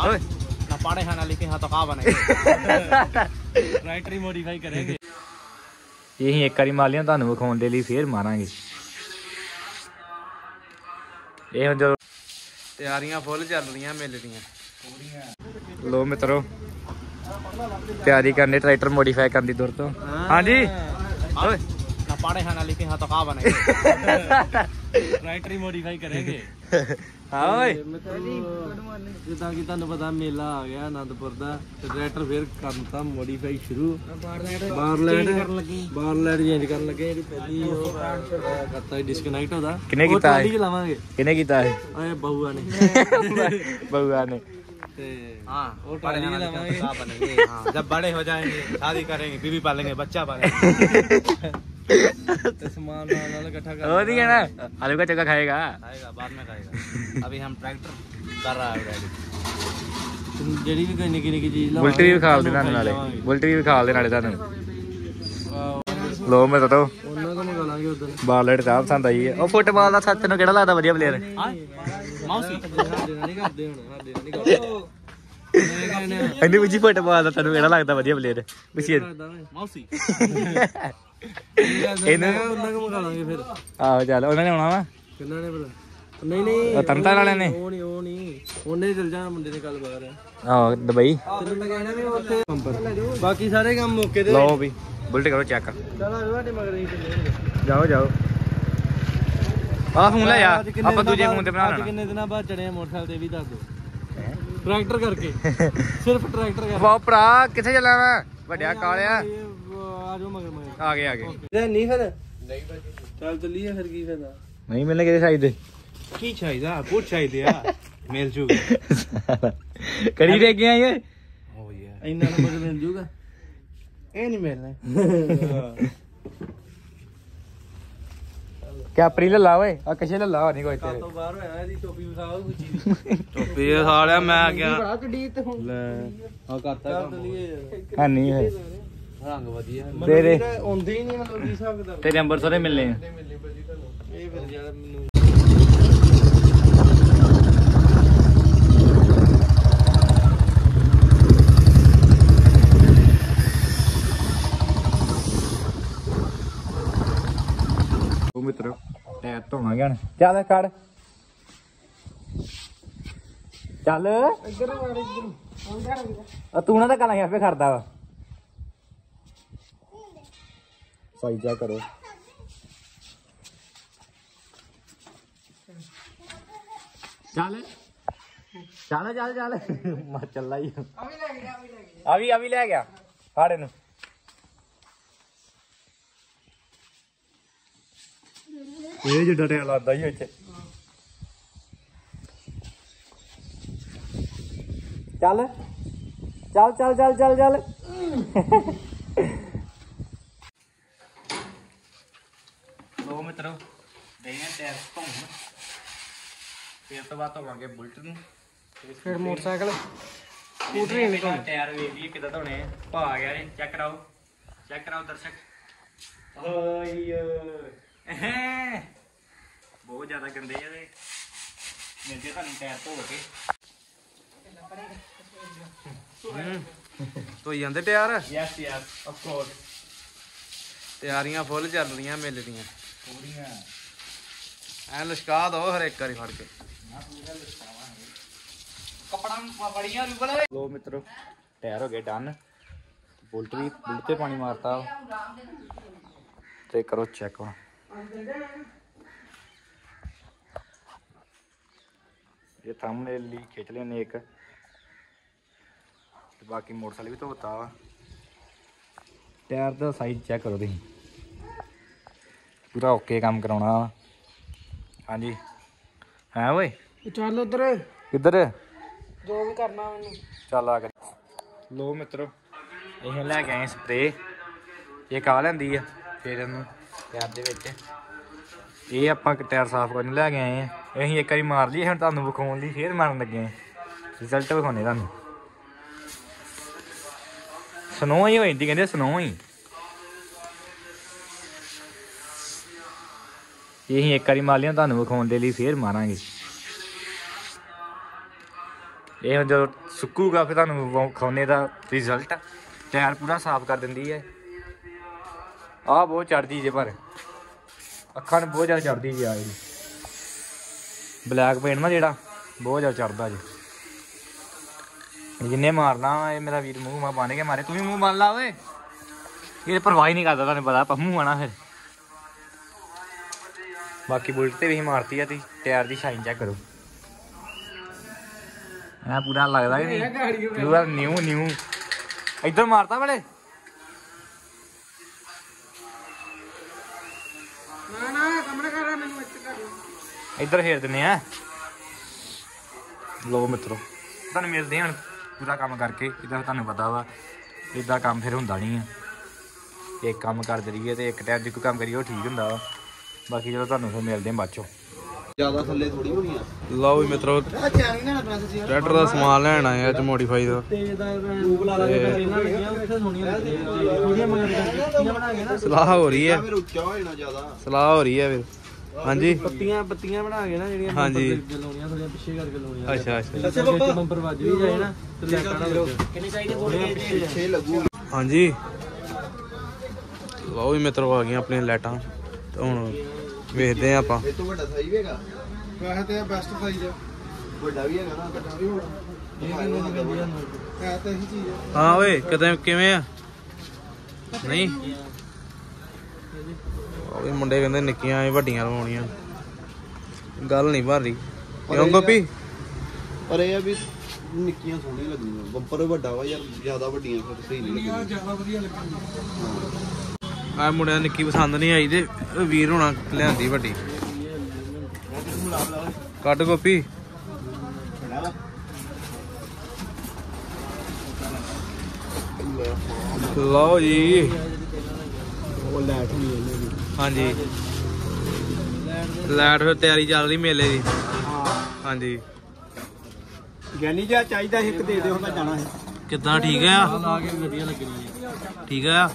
ਓਏ ना पढ़े हैं ना लिखे हैं तो कहा बनेंगे राइटर ही मॉडिफाई करेंगे ਇਹ ਅਸੀਂ ਇੱਕ ਵਾਰੀ ਮਾਲੀਆਂ ਤੁਹਾਨੂੰ ਵਿਖਾਉਣ ਦੇ ਲਈ ਫੇਰ ਮਾਰਾਂਗੇ ਇਹ ਹੁਣ ਜਦੋਂ ਤਿਆਰੀਆਂ ਫੁੱਲ ਚੱਲ ਰਹੀਆਂ ਮੇਲੇ ਦੀਆਂ ਲੋ ਮਿੱਤਰੋ ਤਿਆਰੀ ਕਰਨੇ ਟਰੈਕਟਰ ਮੋਡੀਫਾਈ ਕਰਨ ਦੀ ਦੂਰ ਤੋਂ ਹਾਂਜੀ ਓਏ ना पढ़े हैं ना लिखे हैं तो कहा बनेंगे राइटर ही मॉडिफाई करेंगे ਹਾਂ ਓਏ ਜਿੱਦਾਂ ਕਿ ਤੁਹਾਨੂੰ ਪਤਾ ਮੇਲਾ ਆ ਗਿਆ ਆਨੰਦਪੁਰ ਦਾ ਤੇ ਟਰੈਕਟਰ ਫੇਰ ਕਰਨਤਾ ਮੋਡੀਫਾਈ ਸ਼ੁਰੂ ਬਾਰਲੈਂਡ ਕਰਨ ਲੱਗੇ ਬਾਰਲੈਂਡ ਚੇਂਜ ਕਰਨ ਲੱਗੇ ਜਿਹੜੀ ਪਹਿਲੀ ਉਹ ਕਰਤਾ ਡਿਸਕਨੈਕਟ ਉਹਦਾ ਕਿਹਨੇ ਉਹ ਕੀਤਾ ਟਰਾਲੀ ਇਹ? ਚ ਲਾਵਾਂਗੇ ਕਿਹਨੇ ਕੀਤਾ ਇਹ ਆਏ ਬਹੂਆ ਨੇ ਬਊਆ ਨੇ ਤੇ हाँ वो ट्राली में लावांगे कहाँ बनेंगे हाँ जब बड़े हो जाएंगे शादी करेंगे बीवी पालेंगे बच्चा पालेंगे तो सामान वाला इकट्ठा कर ਉਹ ਨਹੀਂ ਕਹਿਣਾ ਆਲੂ ਕਾ ਚੱਕਾ ਖਾਏਗਾ खाएगा बाद में खाएगा अभी हम ट्रैक्टर कर रहा है रेडी ਜਿਹੜੀ ਵੀ ਕੋਈ ਨਿੱਕੀ ਨਿੱਕੀ ਚੀਜ਼ ਬੁਲਟ ਵੀ ਵਿਖਾਲ ਦੇ ਨਾਲ ਨਾਲੇ ਬੁਲਟ ਵੀ ਵਿਖਾਲ ਦੇ ਨਾਲੇ ਤੁਹਾਨੂੰ ਲੋ ਮੈਂ ਤਾਂ ਉਹਨਾਂ ਤੋਂ ਮੰਗਾ ਲਾਂਗੇ ਉਧਰ ਬਾਲਟ ਚਾਹ ਪਸੰਦ ਆਈ ਹੈ ਉਹ ਫੁੱਟਬਾਲ ਦਾ ਸੱਚ ਨੂੰ ਕਿਹੜਾ ਲੱਗਦਾ ਵਧੀਆ ਪਲੇਅਰ ਮਾਉਸੀ ਸਾਡੇ ਨਾਲ ਨਹੀਂ ਕਰਦੇ ਹੁਣ ਸਾਡੇ ਨਾਲ ਨਹੀਂ ਕਰਦੇ ਮੈਂ ਕਹਿੰਦਾ ਇਹਨੇ ਵਿੱਚ ਫੁੱਟਬਾਲ ਦਾ ਤੈਨੂੰ ਕਿਹੜਾ ਲੱਗਦਾ ਵਧੀਆ ਪਲੇਅਰ ਪੁੱਛੀਏ ਮਾਉਸੀ ਇਹਨੂੰ- ਉਹਨਾਂ ਨੂੰ ਮੰਗਾ ਲਾਂਗੇ ਫਿਰ। ਆਹੋ ਚੱਲ ਉਹਨਾਂ ਨੇ ਆਉਣਾ ਵਾ? ਕਿੰਨਾ ਨੇ ਭਲਾ? ਨਹੀਂ ਨਹੀਂ। ਉਹ ਤਨਤਾਰਨ ਵਾਲਿਆਂ ਨੇ? ਉਹ ਨਹੀਂ ਉਹ ਨਹੀਂ। ਉਹਨੇ ਚਲ ਜਾਣਾ ਮੁੰਡੇ ਨੇ ਕੱਲ ਬਾਹਰ। ਆਹੋ ਦੁਬਈ। ਤੈਨੂੰ ਮੈਂ ਕਹਿਣਾ ਵੀ ਉੱਥੇ ਬਾਕੀ ਸਾਰੇ ਕੰਮ ਮੌਕੇ ਤੇ ਲਓ ਵੀ ਬੁਲਟ ਕਰੋ ਚੈੱਕ ਚਲ ਆ ਤੁਹਾਡੇ ਮਗਰ ਹੀ ਜਾਓ ਜਾਓ। ਆਹ ਫੋਨ ਲੈ ਜਾ ਆਪਾਂ ਦੂਜੇ ਫੋਨ ਤੇ ਬਣਾ ਲੈਣਾ ਕਿੰਨੇ ਦਿਨਾਂ ਬਾਅਦ ਚੜੇ ਆ ਮੋਟਰਸਾਈਕਲ ਤੇ ਵੀ ਦੱਸ ਦੋ ਟਰੈਕਟਰ ਕਰਕੇ। ਸਿਰਫ ਟਰੈਕਟਰ ਕਰਕੇ। ਵਾਹ ਭਰਾ ਕਿੱਥੇ ਚੱਲਾਂ ਮੈਂ ਵੱਡਿਆ ਕਾਲਿਆ। ਆ ਜਾਓ ਮਗਰ ਮਗਰ। ਆ ਗਏ ਆ ਗਏ। ਤੇ ਨਹੀਂ ਫਿਰ? ਨਹੀਂ ਭਾਜੀ ਚੱਲ ਚੱਲੀਏ ਫਿਰ ਕੀ ਫਾਇਦਾ? ਨਹੀਂ ਮਿਲਣੇ ਕਿਹਦੇ ਸਾਈਡ ਦੇ। ਕੀ ਚਾਹੀਦਾ ਪੁੱਛ ਚਾਹੀਦੇ ਆ। ਮਿਲ ਜੂਗਾ। ਕਰੀ ਦੇ ਗਿਆ ਇਹ ਓ ਯਾਰ। ਇੰਨਾ ਨੰਬਰ ਮਿਲ ਜੂਗਾ? ਇਹ ਨਹੀਂ ਮਿਲਣਾ। ਕੈਪਰੀ ਲੈ ਲਾ ਓਏ। ਆ ਕਸ਼ੇ ਲੈ ਲਾ ਨਹੀਂ ਕੋਈ ਤੇਰੇ। ਤੋਂ ਬਾਹਰ ਹੋਇਆ ਇਹਦੀ ਟੋਪੀ ਵਿਖਾਓ ਗੁੱਚੀ ਦੀ ਟੋਪੀ ਸਾਲਿਆ ਮੈਂ ਆ ਗਿਆ ਬੜਾ ਤੇ ਲੈ ਆ ਕਰਤਾ ਕੰਮ। ਹੈ ਨਹੀਂ ਹੈ। ਰੰਗ ਵਧੀਆ ਤੇਰੇ ਆਉਂਦੇ ਹੀ ਨਹੀਂ ਮਤਲਬ ਕੀ ਹਿਸਾਬ ਕਿਤਾਬ। ਤੇਰੇ ਅੰਬਰਸਰੇ ਮਿਲਨੇ ਆ। ਇਹ ਫਿਰ ਜਿਹੜਾ ਮੈਨੂੰ ਉਹ ਮਿੱਤਰੋ ਟਾਇਰ ਹੁਣ ਚੱਲ ਕੱਢ ਚੱਲ। ਇੱਧਰ ਵਾਰ ਇੱਧਰ। ਆ ਤੂੰ ਨਾ ਤਾਂ ਕਲਾਂ ਆਪੇ ਕਰਦਾ ਵਾ। ਸਹੀ ਕਰੋ। ਚੱਲ। ਚੱਲ ਚੱਲ ਚੱਲ। ਮਾ ਚੱਲਾ ਹੀ। ਆ ਵੀ ਲੈ ਗਿਆ ਆ ਵੀ ਲੈ ਗਿਆ। ਆ ਵੀ ਆ ਵੀ ਲੈ ਗਿਆ ਫੜ ਇਹਨੂੰ। ਇਹ ਜਿਹੜਾ ਟਿਆ ਲਾਦਾ ਹੀ ਇੱਥੇ। ਚੱਲ। ਚੱਲ ਚੱਲ ਚੱਲ ਚੱਲ ਚੱਲ। ਮਿੱਤਰੋ ਦੇਈਆਂ ਟਾਇਰ ਧੋਣ। ਫਿਰ ਤੋਂ ਬਾਅਦ ਧੋਵਾਂਗੇ ਬੁਲਟ ਨੂੰ। ਫਿਰ ਮੋਟਰਸਾਈਕਲ। ਸਕੂਟਰ ਨਹੀਂ ਟਾਇਰ ਵੇਖ ਲਈਏ ਕਿਦਾਂ ਧੋਣੇ ਆ। ਭਾ ਗਿਆ ਜੀ ਚੈੱਕ ਕਰਾਓ। ਚੈੱਕ ਕਰਾਓ ਦਰਸ਼ਕ। ਓਏ ਬਹੁਤ ਜ਼ਿਆਦਾ ਗੰਦੇ ਆ ਤੇ ਮਿਲਦੇ ਤੁਹਾਨੂੰ ਟਾਇਰ ਧੋ ਕੇ। ਧੋਈ ਜਾਂਦੇ ਤਿਆਰ ਯੈਸ ਯੈਸ ਆਫ ਕੋਰਸ ਤਿਆਰੀਆਂ ਫੁੱਲ ਚੱਲ ਰਹੀਆਂ ਮੇਲੇ ਦੀਆਂ ਪੂਰੀਆਂ ਐ ਲਸ਼ਕਾ ਦੋ ਹਰ ਇੱਕ ਵਾਰੀ ਫੜ ਕੇ। ਕਪੜਾ ਬੜੀਆਂ ਰੁਬਲੇ। ਲੋ ਮਿੱਤਰੋ ਟਾਇਰ ਹੋ ਗਏ ਡਨ। ਬੁਲਟ ਵੀ ਬੁਲਟ ਤੇ ਪਾਣੀ ਮਾਰਤਾ ਤੇ ਕਰੋ ਚੈੱਕ ਹੁਣ। ਇਹ ਸਾਹਮਣੇ ਲਈ ਖਿੱਚ ਲੈਣੇ ਇੱਕ। ਤੇ ਬਾਕੀ ਮੋਟਰਸਾਈਕਲ ਵੀ ਧੋਤਾ ਵਾ। ਟਾਇਰ ਦਾ ਸਾਈਜ਼ ਚੈੱਕ ਕਰੋ ਤੁਸੀਂ। ਪੂਰਾ ਓਕੇ ਕੰਮ ਕਰਾਉਣਾ ਹਾਂਜੀ। ਹੈ ਓਏ ਚੱਲ ਉਧਰ। ਕਿੱਧਰ? ਜੋ ਵੀ ਕਰਨਾ ਮੈਨੂੰ। ਚੱਲ ਆ ਕਰ ਲੋ ਮਿੱਤਰੋ ਇਹ ਲੈ ਕੇ ਆਏ ਸਪਰੇ ਇਹ ਕਾ ਲੈਂਦੀ ਆ? ਫਿਰ ਇਹਨੂੰ ਟਾਇਰ ਦੇ ਵਿੱਚ। ਇਹ ਆਪਾਂ ਟਾਇਰ ਸਾਫ਼ ਕਰਨ ਲੈ ਕੇ ਆਏ ਆ। ਅਸੀਂ ਇੱਕ ਵਾਰੀ ਮਾਰ ਲਈ ਹੁਣ ਤੁਹਾਨੂੰ ਵਿਖਾਉਣ ਲਈ ਫੇਰ ਮਾਰਨ ਲੱਗੇ ਆ। ਰਿਜ਼ਲਟ ਵਿਖਾਉਣੇ ਤੁਹਾਨੂੰ। ਸਨੋ ਹੀ ਹੋ ਜਾਂਦੀ ਕਹਿੰਦੇ ਸਨੋ ਹੀ ਇਹ ਅਸੀਂ ਇੱਕ ਵਾਰੀ ਮਾਰ ਲਿਆ ਤੁਹਾਨੂੰ ਵਿਖਾਉਣ ਦੇ ਲਈ ਫੇਰ ਮਾਰਾਂਗੇ। ਇਹ ਜਦੋਂ ਸੁੱਕੂਗਾ ਫਿਰ ਤੁਹਾਨੂੰ ਵਿਖਾਉਣੇ ਦਾ ਰਿਜ਼ਲਟ ਟਾਇਰ ਪੂਰਾ ਸਾਫ਼ ਕਰ ਦਿੰਦੀ ਹੈ। ਆਹ ਬਹੁਤ ਚੜਦੀ ਜੇ ਪਰ। ਅੱਖਾਂ ਨੂੰ ਬਹੁਤ ਜ਼ਿਆਦਾ ਚੜਦੀ ਜੀ ਆ ਇਹਦੀ ਬਲੈਕ ਪੇਂਟ ਨਾ ਜਿਹੜਾ, ਬਹੁਤ ਜ਼ਿਆਦਾ ਚੜਦਾ ਜੀ। ਜਿੰਨੇ ਮਾਰਨਾ ਇਹ ਮੇਰਾ ਵੀਰ ਮੂੰਹ ਮਾ ਬੰਨ ਕੇ ਮਾਰੇ। ਤੂੰ ਵੀ ਮੂੰਹ ਬੰਨ ਲਾ ਓਏ। ਇਹ ਪਰਵਾਹ ਹੀ ਨਹੀਂ ਕਰਦਾ ਤੁਹਾਨੂੰ ਪਤਾ ਮੂੰਹ ਆਣਾ ਫਿਰ। ਬਾਕੀ ਬੁਲਟ ਤੇ ਵੀ ਮਾਰਤੀ ਆ ਤੀ ਟਾਇਰ ਦੀ ਸ਼ਾਈਨ ਚੈੱਕ ਕਰੋ। ਇਹ ਪੂਰਾ ਲੱਗਦਾ ਕਿ ਨਹੀਂ। ਪੂਰਾ ਨਿਊ ਨਿਊ ਇੱਧਰ ਮਾਰਤਾ ਬੜੇ ਨਾ ਨਾ ਕਮਰਾ ਕਰ ਮੈਨੂੰ ਇੱਥੇ ਕਰ ਇੱਧਰ ਫੇਰ ਦਿੰਨੇ ਆ। ਲੋ ਮਿੱਤਰੋ ਤੁਹਾਨੂੰ ਮਿਲਦੇ ਹਾਂ ਪੂਰਾ ਕੰਮ ਕਰਕੇ ਇਦਾਂ ਤੁਹਾਨੂੰ ਪਤਾ ਵਾ ਇਦਾਂ ਕੰਮ ਫਿਰ ਹੁੰਦਾ ਨਹੀਂ ਆ। ਇੱਕ ਕੰਮ ਕਰ ਦਰੀਏ ਤੇ ਇੱਕ ਟਾਈਮ ਜੇ ਕੋਈ ਕੰਮ ਕਰੀਏ ਉਹ ਠੀਕ ਹੁੰਦਾ ਵਾ। ਬਾਕੀ ਜਦੋਂ ਤੁਹਾਨੂੰ ਫਿਰ ਮਿਲਦੇ ਹਾਂ ਬਾਅਦ ਚੋਂ। ਜ਼ਿਆਦਾ ਥੱਲੇ ਥੋੜੀ ਹੋਣੀ ਆ। ਲਓ ਵੀ ਮਿੱਤਰੋ ਟਰੈਕਟਰ ਦਾ ਸਮਾਨ ਲੈਣ ਆਏ ਅੱਜ ਮੋਡੀਫਾਈ ਦਾ। ਸਲਾਹ ਹੋ ਰਹੀ ਹੈ। ਫਿਰ ਉੱਚਾ ਹੋ ਜਾਣਾ ਜ਼ਿਆਦਾ। ਸਲਾਹ ਹੋ ਰਹੀ ਹੈ ਫਿਰ। ਹਾਂਜੀ। ਪੱਤੀਆਂ ਪੱਤੀਆਂ ਬਣਾ ਕੇ ਨਾ ਜਿਹੜੀਆਂ ਹਾਂਜੀ। ਲਾਉਣੀਆਂ ਥੋੜੀਆਂ ਪਿੱਛੇ ਕਰਕੇ ਲਾਉਣੀਆਂ। ਅੱਛਾ ਅੱਛਾ ਅੱਛਾ। ਬੱਬਾ। ਬੰਪਰ ਵੱਜ ਵੀ ਜਾਏ ਨਾ ਤੇ ਲੈ ਕਾਣਾ ਕਿੰਨੇ ਚਾਹੀਦੇ? ਬੋਲ ਕੇ ਪਿੱਛੇ ਲੱਗੂ। ਹਾਂਜੀ। ਲਓ ਵੀ ਮਿੱਤਰੋ ਆ ਗਈਆਂ ਆਪਣੀਆਂ ਲਾਈਟਾਂ। ਹੁਣ ਵੇਖਦੇ ਆ ਆਪਾਂ। ਇਹ ਤੋਂ ਵੱਡਾ ਸਾਈਜ਼ ਹੈਗਾ। ਵੈਸੇ ਤੇ ਬੈਸਟ ਸਾਈਜ਼ ਆ। ਵੱਡਾ ਵੀ ਹੈਗਾ ਨਾ ਵੱਡਾ ਵੀ ਹੋਣਾ। ਹੈ ਤਾਂ ਇਹੀ ਚੀਜ਼ ਆ। ਹਾਂ ਓਏ ਕਿਤੇ ਕਿਵੇਂ ਆ? ਨਹੀਂ। ਉਹ ਵੀ ਮੁੰਡੇ ਕਹਿੰਦੇ ਨਿੱਕੀਆਂ ਐ ਵੱਡੀਆਂ ਲਵਾਉਣੀਆਂ। ਗੱਲ ਨਹੀਂ ਭਰ। ਰਹੀ ਕਿਉਂ ਗੋਪੀ? ਪਰ ਇਹ ਆ ਵੀ ਨਿੱਕੀਆਂ ਸੋਹਣੀਆਂ ਲੱਗਣੀਆਂ ਬੰਪਰ ਵੱਡਾ ਵਾ ਯਾਰ ਜ਼ਿਆਦਾ ਵੱਡੀਆਂ ਫਿਰ ਸਹੀ ਨਹੀਂ ਲੱਗਦੀਆਂ। ਜ਼ਿਆਦਾ ਵਧੀਆ ਲੱਗਣੀ ਆ ਮੁੰਡਿਆਂ ਨੂੰ ਨਿੱਕੀ ਪਸੰਦ ਨਹੀਂ ਆਈ ਤੇ ਵੀਰ ਹੋਣਾ ਲਿਆਂਦੀ ਵੱਡੀ। ਕੱਟ ਗੋਪੀ। ਲਓ ਜੀ। ਉਹ ਲੈਟ ਹਾਂਜੀ। ਲਾਈਟ ਫਿਰ ਤਿਆਰੀ ਚੱਲ ਰਹੀ ਮੇਲੇ ਦੀ। ਹਾਂਜੀ। ਗਿਆਨੀ ਜੀ ਚਾਹੀਦਾ ਇੱਕ ਦੇ ਦਿਓ ਤਾਂ ਜਾਣਾ ਹੈ ਕਿੱਦਾਂ ਠੀਕ ਆ? ਲਾ ਕੇ ਵਧੀਆ ਲੱਗਣੀ ਠੀਕ ਆ?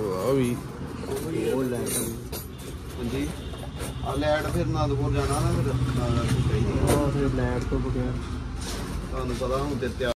ਉਹ ਵੀ। ਉਹ ਲੈਟ ਹਾਂਜੀ। ਆ ਲੈਟ ਫਿਰ ਨਾਦਪੁਰ ਜਾਣਾ ਨਾ ਫਿਰ। ਚਾਹੀਦੀ ਆ। ਉਹ ਫਿਰ ਲੈਟ ਤੋਂ ਬਗੈਰ। ਤੁਹਾਨੂੰ ਪਤਾ ਹੁਣ ਤੇ ਤਿਆਰ